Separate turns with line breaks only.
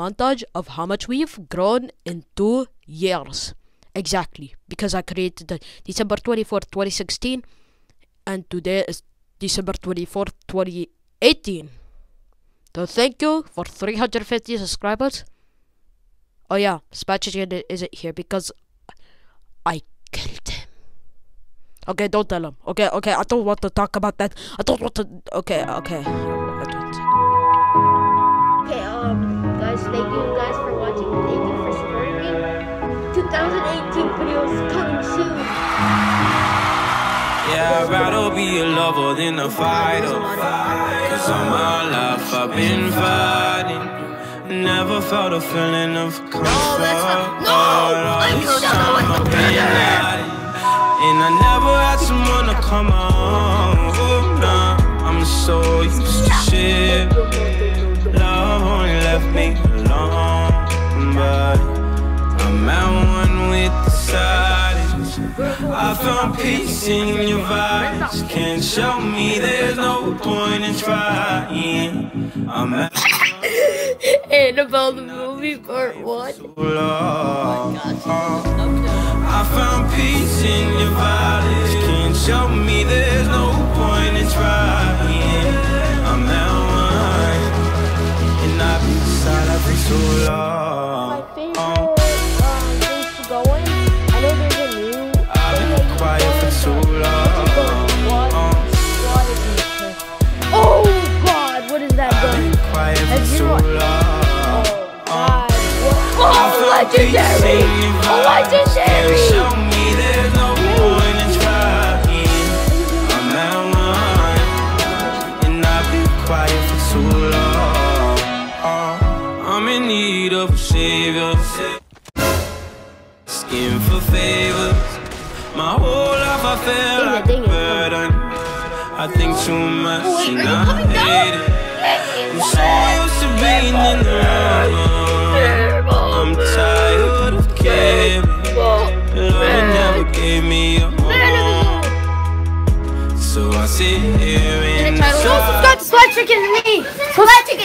montage of how much we've grown in two years. Exactly, because I created the December 24th, 2016, and today is December 24th, 2018. So thank you for 350 subscribers. Oh yeah, Splat Chicken isn't here because I killed him. Okay, don't tell him. Okay, okay, I don't want to talk about that. I don't want to. Okay. Okay,
2018 videos coming soon.
Yeah, I'd rather be a lover than a fighter. Cause all my life I've been fighting. Never felt a feeling of comfort.
No,
All
I'm
this
so
time I've been. And I never had someone to come on. Oh, nah, I'm so used to shit. Love only left me alone. But I'm one with the silence. I found peace in your vibes. Can't show me there's no point in trying. I'm at
Annabelle the movie part one.
long. I found peace in your violence. Can't show me there's
legendary!
in your
Oh,
vibes. Can't
legendary!
show me there's no point in trying. I'm at one, and I've been quiet for too long. Oh, I'm in need of a savior. Skin for favors. My whole life I feel like a burden. I think too much and I hate it. I'm so used to being in the Love never gave me a home. So I sit here
Go
in
subscribe to Splat Chicken and me. Splat Chicken.